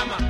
llama.